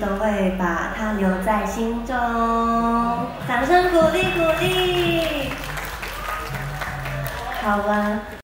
都会把它留在心中。掌声鼓励鼓励。好吧。